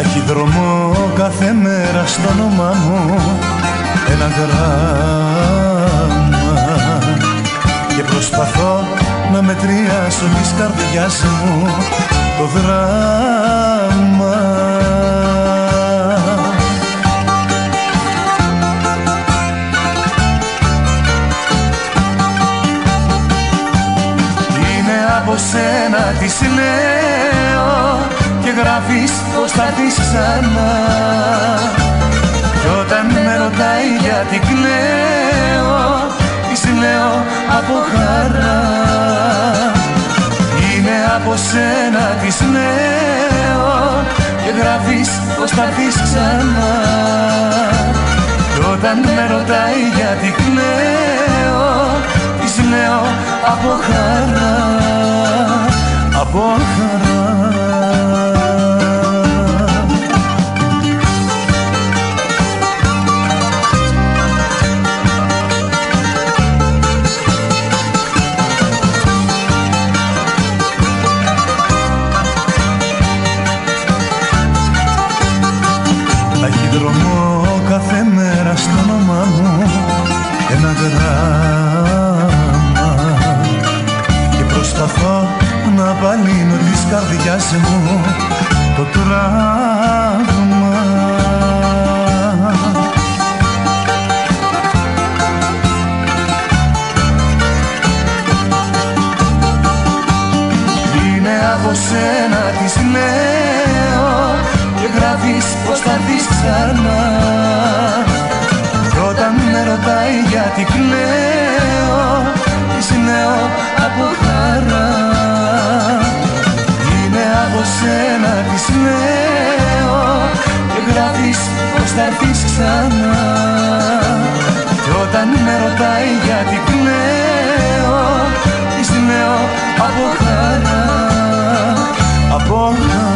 έχει δρόμο κάθε μέρα στο όνομά μου. Ένα γράμμα. Και προσπαθώ να μετριάσω της καρδιάς μου. Το δράμα Είναι από σένα της λέω και γράφεις πως θα δεις. ξανά. Κι όταν με ρωτάει γιατί κλαίω της λέω από χαρά. Είναι από σένα της λέω και γράφεις πως θα δεις. ξανά. Κι όταν με ρωτάει. γιατί κλαίω της λέω από χαρά. Από χαρά Έχει δρόμο κάθε μέρα στο όνομά μου. Ένα γράμμα και προσπαθώ να απαλύνω της καρδιάς μου το τραύμα. Είναι από σένα της λέω ξανά. Κι όταν με ρωτάει γιατί κλαίω της λέω από χαρά. Είναι από σένα της λέω και γράφεις πως θα δεις ξανά. Κι όταν με ρωτάει γιατί κλαίω της λέω από χαρά. Από χαρά